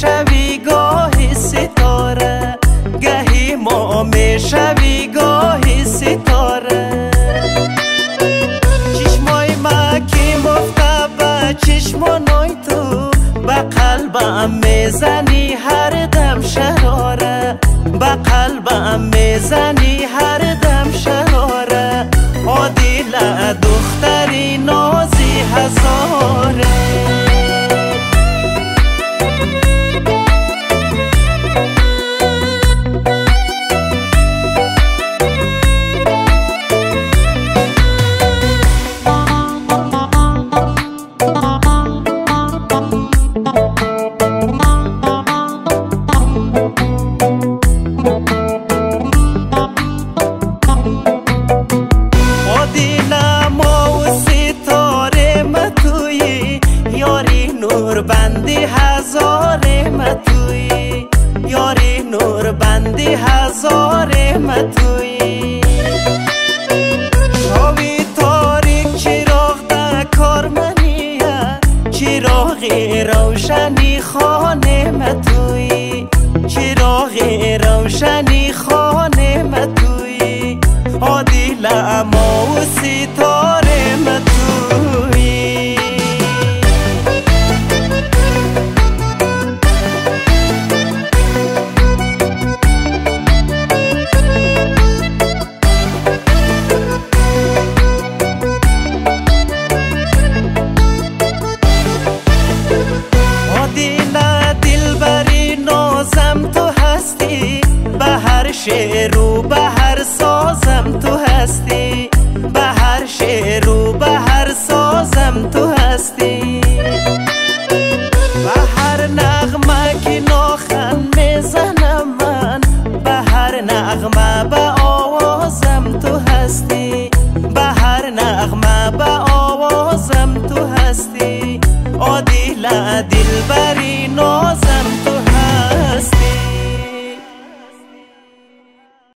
شوی گاهی ستاره گهی ما شوی گاهی ستاره. چشمای با مفته به چشمانای تو به قلبم می‌زنی هر دم شراره. به قلبم می‌زنی هر نور بندی هزار متوی یاری نور بندی هزار متوی شاوی تاریک چراغ دا کار منیه چراغی روشنی خانه متوی چراغی روشنی خانه متوی عادل اما و شعر و به هر سازم تو هستی. به هر شعر و به هر سازم تو هستی. به هر نغمه که ناخن می‌زنم من به هر نغمه به آوازم تو هستی. به هر نغمه به آوازم تو هستی. عادل دلبری